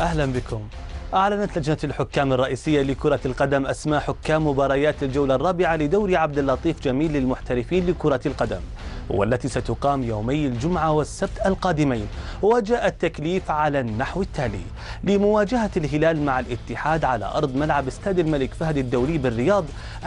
أهلا بكم. أعلنت لجنة الحكام الرئيسية لكرة القدم أسماء حكام مباريات الجولة الرابعة لدوري عبد اللطيف جميل للمحترفين لكرة القدم والتي ستقام يومي الجمعة والسبت القادمين وجاء التكليف على النحو التالي لمواجهة الهلال مع الاتحاد على أرض ملعب استاد الملك فهد الدولي بالرياض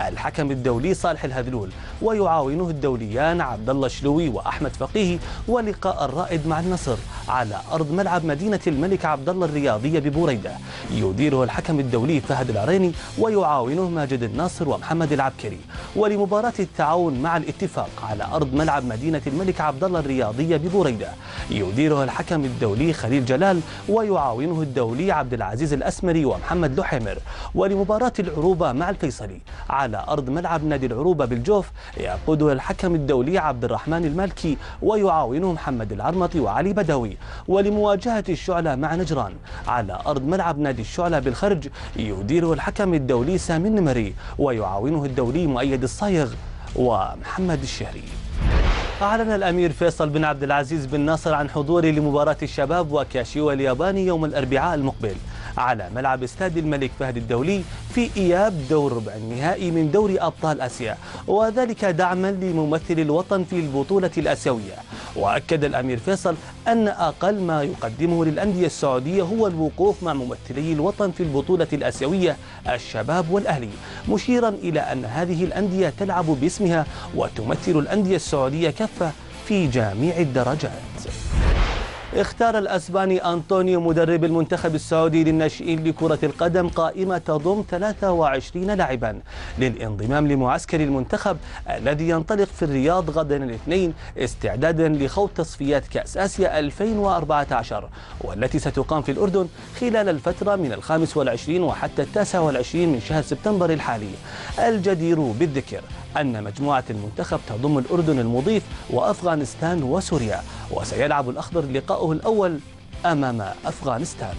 الحكم الدولي صالح الهذلول ويعاونه الدوليان عبد الله شلوي وأحمد فقيه ولقاء الرائد مع النصر. على أرض ملعب مدينة الملك عبد الله الرياضية ببوريدة. يديره الحكم الدولي فهد العريني ويعاونه ماجد الناصر ومحمد العبكري. ولمباراة التعاون مع الاتفاق على أرض ملعب مدينة الملك عبد الله الرياضية ببوريدة. يديرها الحكم الدولي خليل جلال ويعاونه الدولي عبد العزيز الأسمري ومحمد لحمر. ولمباراة العروبة مع الفيصلي على أرض ملعب نادي العروبة بالجوف يقودها الحكم الدولي عبد الرحمن المالكي ويعاونه محمد العرمطي وعلي بدوي. ولمواجهة الشعلة مع نجران. على أرض ملعب نادي الشعلة بالخرج يديره الحكم الدولي سامي النمري ويعاونه الدولي مؤيد الصايغ ومحمد الشهري. أعلن الأمير فيصل بن عبد العزيز بن ناصر عن حضوره لمباراة الشباب وكاشيوا الياباني يوم الأربعاء المقبل. على ملعب استاد الملك فهد الدولي في إياب دور ربع النهائي من دوري أبطال آسيا وذلك دعما لممثل الوطن في البطولة الآسيوية. وأكد الأمير فيصل أن أقل ما يقدمه للأندية السعودية هو الوقوف مع ممثلي الوطن في البطولة الآسيوية الشباب والأهلي مشيرا إلى أن هذه الأندية تلعب باسمها وتمثل الأندية السعودية كافة في جميع الدرجات. اختار الأسباني أنطونيو مدرب المنتخب السعودي للناشئين لكرة القدم قائمة تضم 23 لاعبا للانضمام لمعسكر المنتخب الذي ينطلق في الرياض غدا الاثنين استعدادا لخوض تصفيات كأس آسيا 2014 والتي ستقام في الأردن خلال الفترة من الخامس والعشرين وحتى التاسع والعشرين من شهر سبتمبر الحالي. الجدير بالذكر أن مجموعة المنتخب تضم الأردن المضيف وأفغانستان وسوريا وسيلعب الأخضر لقاؤه الأول أمام أفغانستان.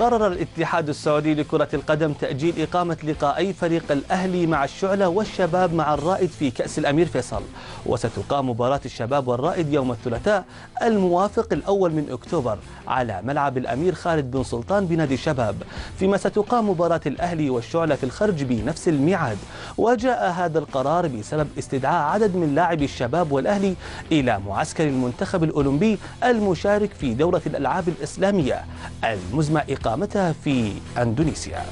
قرر الاتحاد السعودي لكرة القدم تأجيل إقامة لقائي فريق الأهلي مع الشعلة والشباب مع الرائد في كأس الأمير فيصل. وستقام مباراة الشباب والرائد يوم الثلاثاء الموافق الأول من أكتوبر على ملعب الأمير خالد بن سلطان بنادي الشباب فيما ستقام مباراة الأهلي والشعلة في الخرج بنفس الميعاد. وجاء هذا القرار بسبب استدعاء عدد من لاعبي الشباب والأهلي إلى معسكر المنتخب الأولمبي المشارك في دورة الألعاب الإسلامية المزمع إقامتها في أندونيسيا.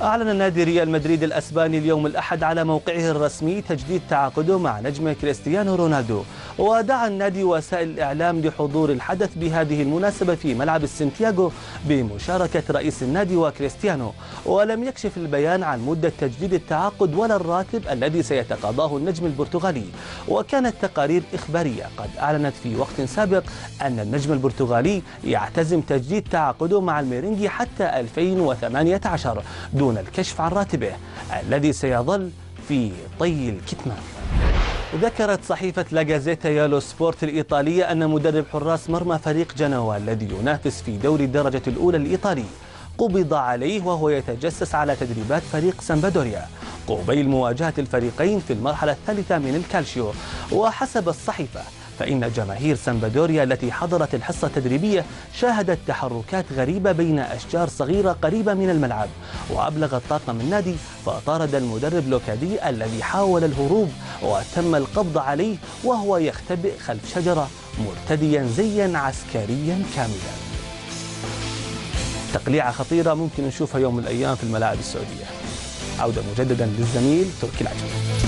أعلن نادي ريال مدريد الأسباني اليوم الأحد على موقعه الرسمي تجديد تعاقده مع نجم كريستيانو رونالدو. ودعا النادي وسائل الإعلام لحضور الحدث بهذه المناسبة في ملعب السنتياغو بمشاركة رئيس النادي وكريستيانو. ولم يكشف البيان عن مدة تجديد التعاقد ولا الراتب الذي سيتقاضاه النجم البرتغالي. وكانت تقارير إخبارية. قد أعلنت في وقت سابق أن النجم البرتغالي يعتزم تجديد تعاقده مع الميرينجي حتى 2018 دون الكشف عن راتبه الذي سيظل في طي الكتمان ذكرت صحيفة لاجازيتا يالو سبورت الإيطالية أن مدرب حراس مرمى فريق جنوا الذي ينافس في دوري الدرجة الأولى الإيطالي قبض عليه وهو يتجسس على تدريبات فريق سامبادوريا. قبيل مواجهة الفريقين في المرحلة الثالثة من الكالشيو. وحسب الصحيفة فإن جماهير سامبادوريا التي حضرت الحصة التدريبية شاهدت تحركات غريبة بين أشجار صغيرة قريبة من الملعب وأبلغ الطاقم النادي فطارد المدرب لوكادي الذي حاول الهروب وتم القبض عليه وهو يختبئ خلف شجرة مرتديا زيا عسكريا كاملا. تقليعة خطيرة ممكن نشوفها يوم من الأيام في الملاعب السعودية. عودة مجددا للزميل تركي العجمي.